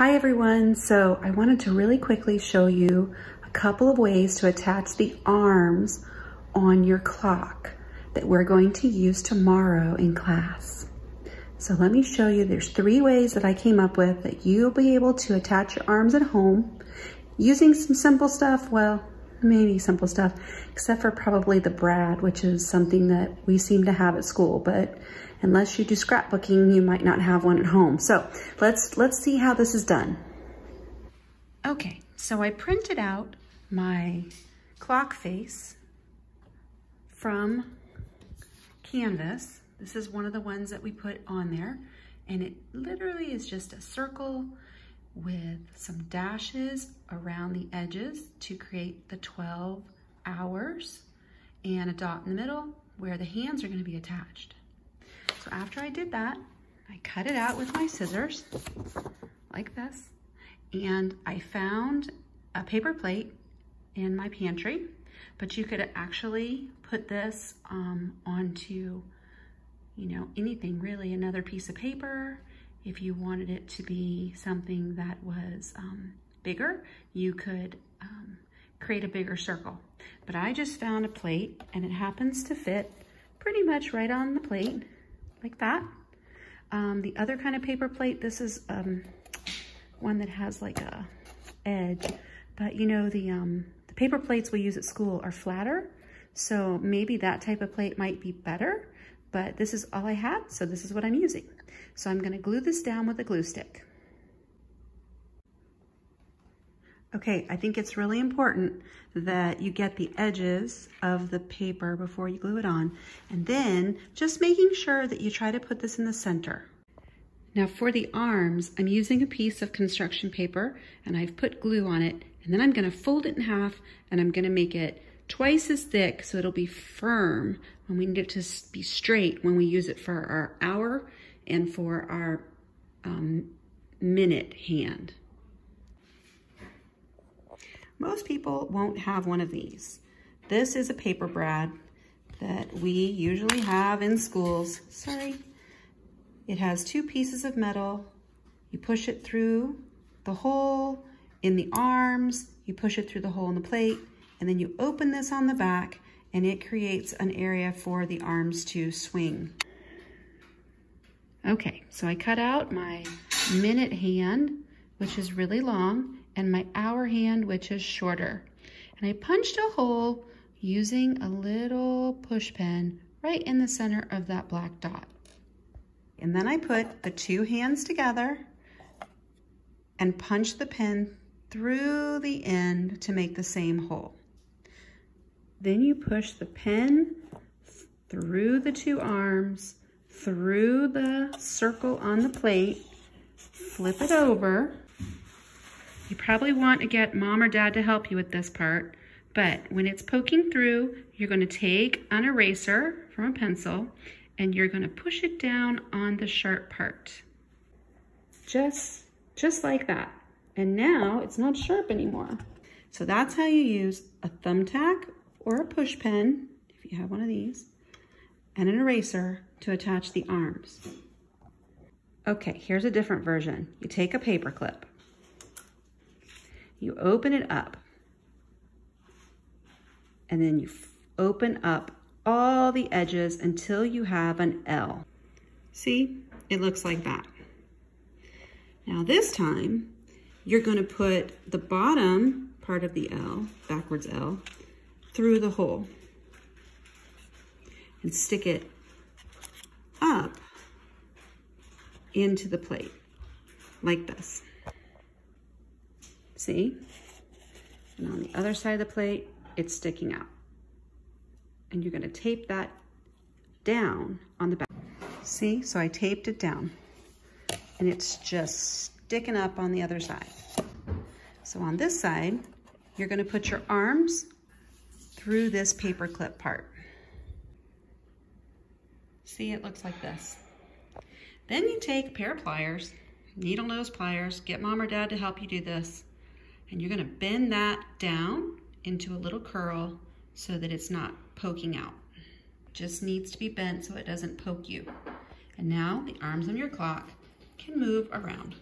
Hi everyone, so I wanted to really quickly show you a couple of ways to attach the arms on your clock that we're going to use tomorrow in class. So let me show you, there's three ways that I came up with that you'll be able to attach your arms at home using some simple stuff, well, maybe simple stuff, except for probably the brad, which is something that we seem to have at school, but unless you do scrapbooking, you might not have one at home. So let's, let's see how this is done. Okay, so I printed out my clock face from Canvas. This is one of the ones that we put on there. And it literally is just a circle with some dashes around the edges to create the 12 hours and a dot in the middle where the hands are gonna be attached. So after I did that, I cut it out with my scissors like this. And I found a paper plate in my pantry, but you could actually put this um, onto, you know, anything really, another piece of paper. If you wanted it to be something that was um, bigger, you could um, create a bigger circle. But I just found a plate and it happens to fit pretty much right on the plate like that. Um, the other kind of paper plate, this is um, one that has like a edge, but you know, the, um, the paper plates we use at school are flatter. So maybe that type of plate might be better, but this is all I had, so this is what I'm using. So I'm gonna glue this down with a glue stick. Okay, I think it's really important that you get the edges of the paper before you glue it on. And then just making sure that you try to put this in the center. Now for the arms, I'm using a piece of construction paper and I've put glue on it. And then I'm gonna fold it in half and I'm gonna make it twice as thick so it'll be firm when we need it to be straight when we use it for our hour and for our um, minute hand. Most people won't have one of these. This is a paper brad that we usually have in schools. Sorry. It has two pieces of metal. You push it through the hole in the arms, you push it through the hole in the plate, and then you open this on the back and it creates an area for the arms to swing. Okay, so I cut out my minute hand, which is really long, and my hour hand, which is shorter. And I punched a hole using a little push pin right in the center of that black dot. And then I put the two hands together and punch the pin through the end to make the same hole. Then you push the pin through the two arms, through the circle on the plate, flip it over, you probably want to get mom or dad to help you with this part, but when it's poking through, you're gonna take an eraser from a pencil and you're gonna push it down on the sharp part. Just, just like that. And now it's not sharp anymore. So that's how you use a thumbtack or a push pin, if you have one of these, and an eraser to attach the arms. Okay, here's a different version. You take a paper clip you open it up and then you open up all the edges until you have an L. See, it looks like that. Now this time, you're gonna put the bottom part of the L, backwards L, through the hole and stick it up into the plate like this. See? And on the other side of the plate, it's sticking out. And you're gonna tape that down on the back. See, so I taped it down and it's just sticking up on the other side. So on this side, you're gonna put your arms through this paper clip part. See, it looks like this. Then you take a pair of pliers, needle nose pliers, get mom or dad to help you do this, and you're gonna bend that down into a little curl so that it's not poking out. Just needs to be bent so it doesn't poke you. And now the arms on your clock can move around.